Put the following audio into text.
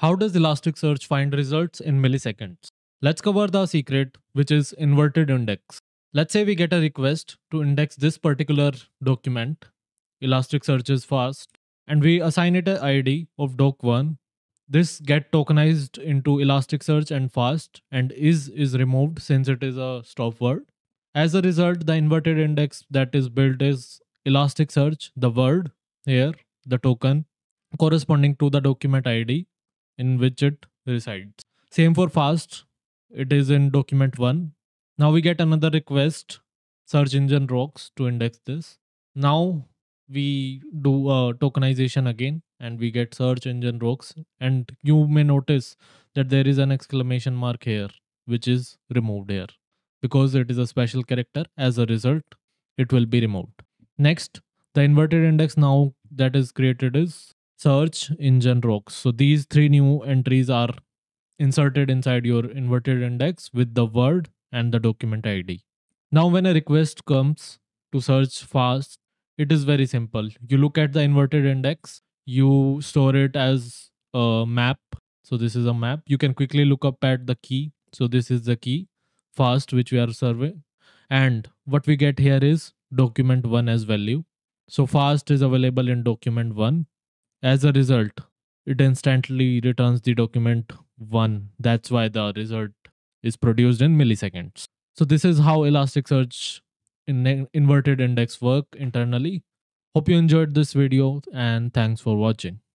How does Elasticsearch find results in milliseconds? Let's cover the secret, which is inverted index. Let's say we get a request to index this particular document. Elasticsearch is fast, and we assign it an ID of doc1. This get tokenized into Elasticsearch and fast, and is is removed since it is a stop word. As a result, the inverted index that is built is Elasticsearch, the word here, the token corresponding to the document ID in which it resides. Same for fast, it is in document 1. Now we get another request, search engine rocks to index this. Now we do a tokenization again and we get search engine rocks and you may notice that there is an exclamation mark here which is removed here because it is a special character as a result it will be removed next the inverted index now that is created is search engine rocks. So these three new entries are inserted inside your inverted index with the word and the document ID. Now, when a request comes to search fast, it is very simple. You look at the inverted index, you store it as a map. So, this is a map. You can quickly look up at the key. So, this is the key fast which we are serving. And what we get here is document one as value. So, fast is available in document one as a result, it instantly returns the document 1. That's why the result is produced in milliseconds. So this is how Elasticsearch in inverted index work internally. Hope you enjoyed this video and thanks for watching.